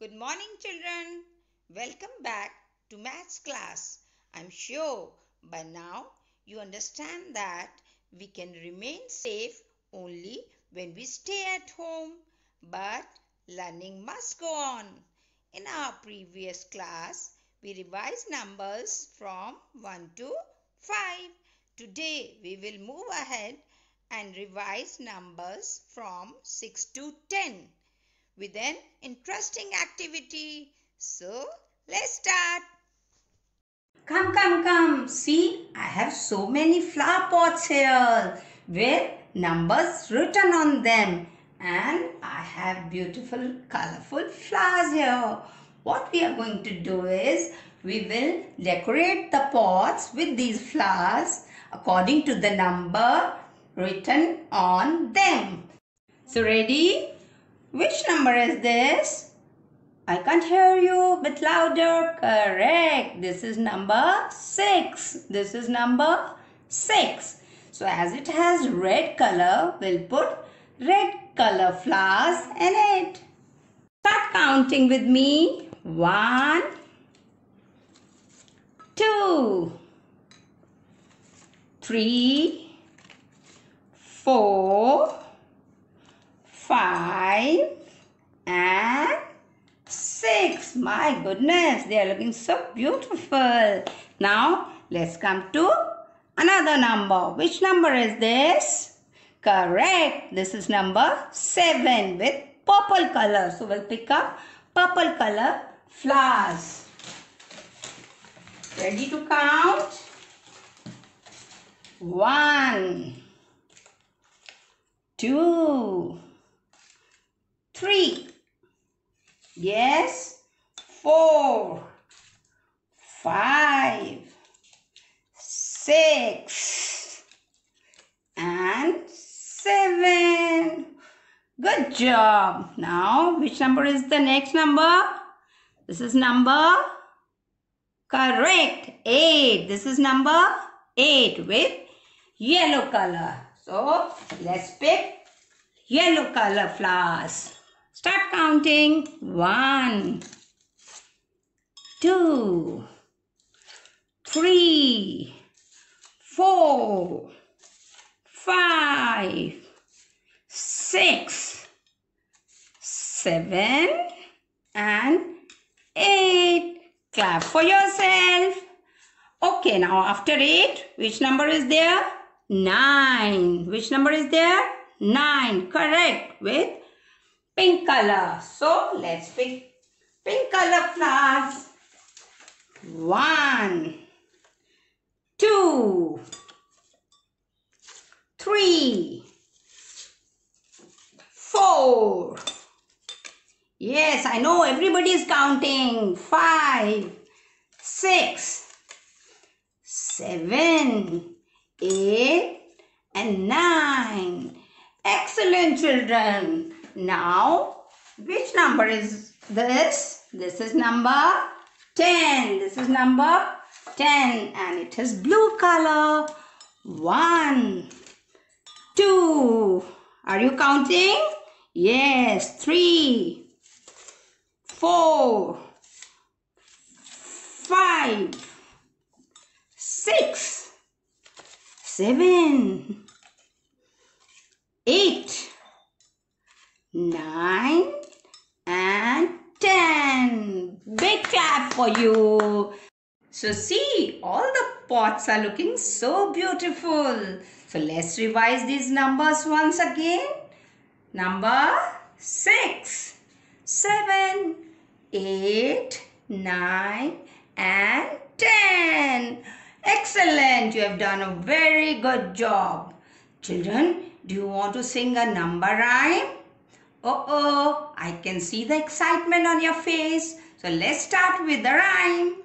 Good morning, children. Welcome back to maths class. I'm sure by now you understand that we can remain safe only when we stay at home. But learning must go on. In our previous class, we revised numbers from 1 to 5. Today, we will move ahead and revise numbers from 6 to 10 with an interesting activity. So, let's start. Come, come, come. See, I have so many flower pots here with numbers written on them. And I have beautiful, colorful flowers here. What we are going to do is, we will decorate the pots with these flowers according to the number written on them. So, ready? Which number is this? I can't hear you bit louder. Correct. This is number 6. This is number 6. So as it has red color, we'll put red color flowers in it. Start counting with me. One, two, three, four, five, and six. My goodness, they are looking so beautiful. Now, let's come to another number. Which number is this? Correct. This is number seven with purple color. So, we'll pick up purple color flowers. Ready to count? One, two, three. Yes, four, five, six, and seven. Good job. Now, which number is the next number? This is number correct. Eight. This is number eight with yellow color. So, let's pick yellow color flowers. Start counting. One, two, three, four, five, six, seven, and eight. Clap for yourself. Okay, now after eight, which number is there? Nine. Which number is there? Nine. Correct. With pink color. So let's pick pink color flowers. One, two, three, four. Yes, I know everybody is counting. Five, six, seven, eight, and nine. Excellent children. Now, which number is this? This is number 10. This is number 10 and it has blue color. One, two. Are you counting? Yes, three, four, five, six, seven, eight, nine, and ten. Big clap for you. So see, all the pots are looking so beautiful. So let's revise these numbers once again. Number six, seven, eight, nine, and ten. Excellent. You have done a very good job. Children, do you want to sing a number rhyme? Oh, oh, I can see the excitement on your face. So let's start with the rhyme.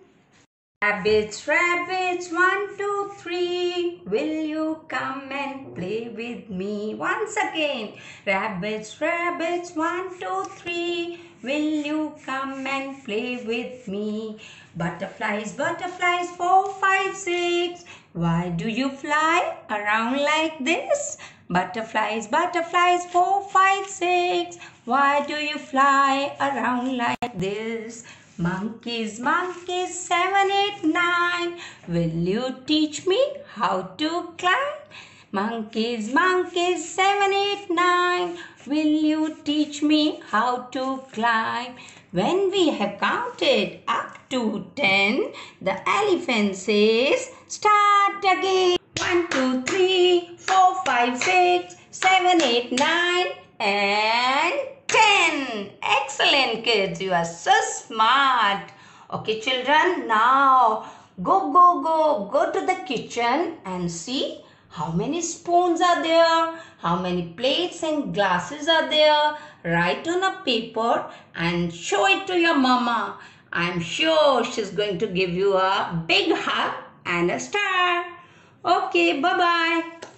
Rabbits, rabbits, one, two, three. Will you come and play with me? Once again. Rabbits, rabbits, one, two, three. Will you come and play with me? Butterflies, butterflies, four, five, six. Why do you fly around like this? Butterflies, butterflies, four, five, six. Why do you fly around like this? Monkeys, monkeys, seven, eight, nine. Will you teach me how to climb? Monkeys, monkeys, seven, eight, nine. Will you teach me how to climb? When we have counted up to ten, the elephant says, Start again. One, two, three, four, five, six, seven, eight, nine, and ten. Excellent, kids. You are so smart. Okay, children, now go, go, go, go to the kitchen and see how many spoons are there, how many plates and glasses are there. Write on a paper and show it to your mama. I'm sure she's going to give you a big hug and a star. Okay, bye-bye.